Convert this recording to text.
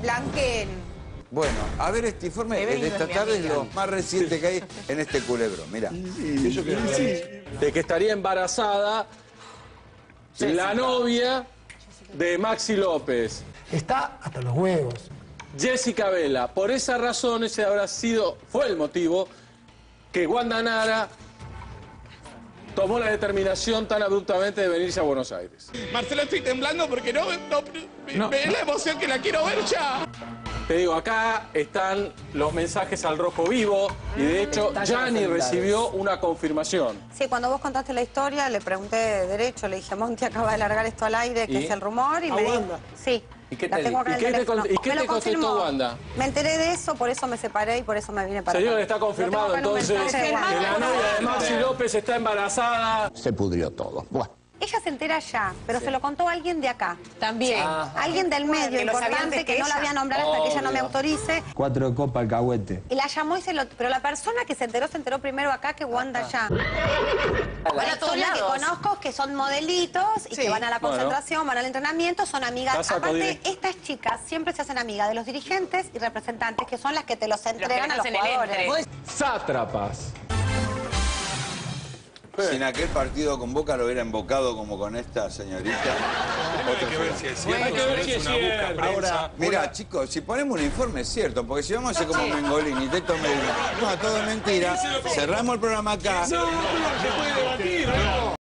blanqueen. Bueno, a ver este informe He el de esta tarde es lo más reciente que hay en este culebro. Mira. de que estaría embarazada la novia de Maxi López, Está hasta los huevos. Jessica Vela. Por esa razón ese habrá sido, fue el motivo que Wanda Nara tomó la determinación tan abruptamente de venirse a Buenos Aires. Marcelo, estoy temblando porque no, no, me- la emoción que la quiero ver ya. Te digo, acá están los mensajes al rojo vivo y de hecho Gianni recibió una confirmación. Sí, cuando vos contaste la historia, le pregunté de derecho, le dije, Monti acaba de largar esto al aire, que ¿Y? es el rumor, y ¿A me dijo, sí. ¿Y qué la te ¿Y qué te y qué contestó. Wanda? Me enteré de eso, por eso me separé y por eso me vine para Señor, acá. está confirmado entonces que la novia de Maxi López está embarazada. Se pudrió todo. Buah. Ella se entera ya, pero se lo contó alguien de acá. También. Alguien del medio Que importante que, que no la voy a nombrar hasta que ella no me autorice. Cuatro copas alcahuete. Y la llamó y se lo... Pero la persona que se enteró, se enteró primero acá que Wanda allá. La Van a todos historia que conozco que son modelitos y Sí. que van a la Bueno. concentración, van al entrenamiento, son amigas. Casa Aparte, estas chicas siempre se hacen amigas de los dirigentes y representantes, que son las que te los entregan a los jugadores. Sátrapas. Si en aquel partido con Boca lo hubiera invocado como con esta señorita. Hay que ver si es cierto. Hay que ver si es una busca cierto. prensa. Mira, chicos, si ponemos un informe es cierto, porque si vamos a hacer como Mengolini, texto Medina. No, todo es mentira. Cerramos el programa acá. No, no, se puede debatir, ¿no?